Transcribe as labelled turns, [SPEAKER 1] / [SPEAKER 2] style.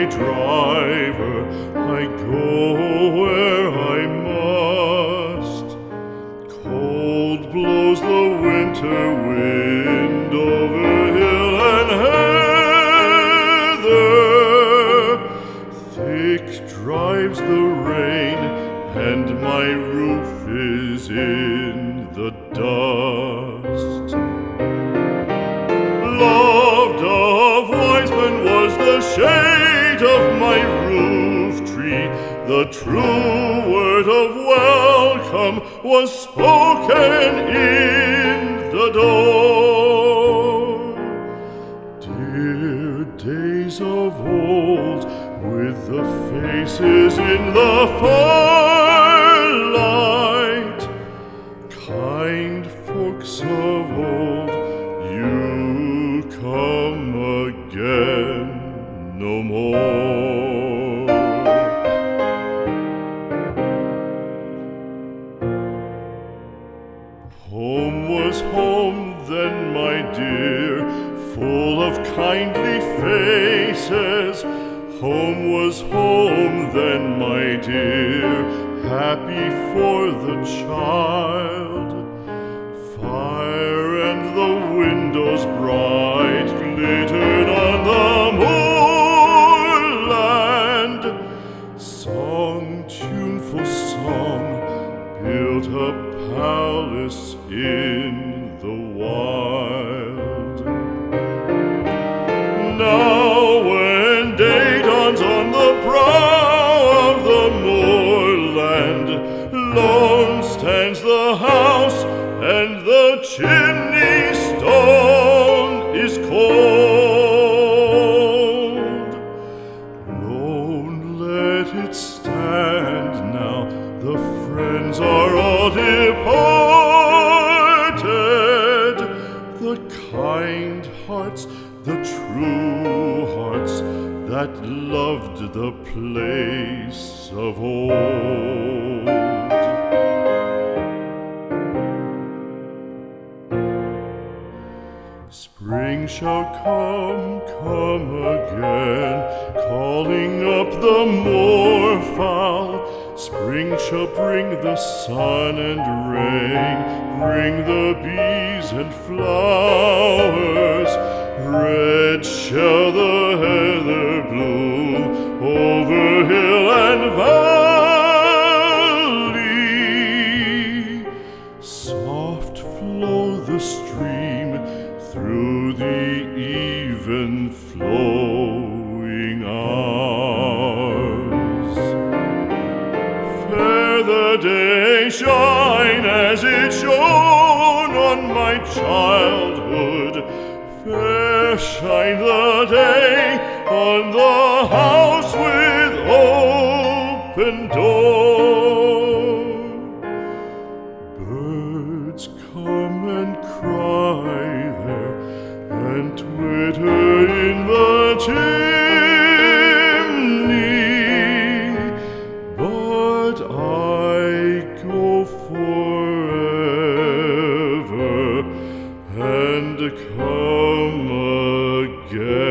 [SPEAKER 1] my driver, I go where I must. Cold blows the winter wind over hill and heather. Thick drives the rain, and my roof is in the dust. The true word of welcome was spoken in the door. Dear days of old, with the faces in the firelight, kind folks of old, you come again no more. Of kindly faces. Home was home then, my dear, happy for the child. Fire and the windows bright glittered on the moorland. Song, tuneful song, built a palace in the wild. The friends are all departed. The kind hearts, the true hearts that loved the place of old. Spring shall come, come again, calling up the moorfowl. Spring shall bring the sun and rain, bring the bees and flowers. Red shall the heather bloom over hill and valley. Soft flow the stream through the even flowing shine as it shone on my childhood. Fair shine the day on the house with open door. Birds come and cry there and twitter come again.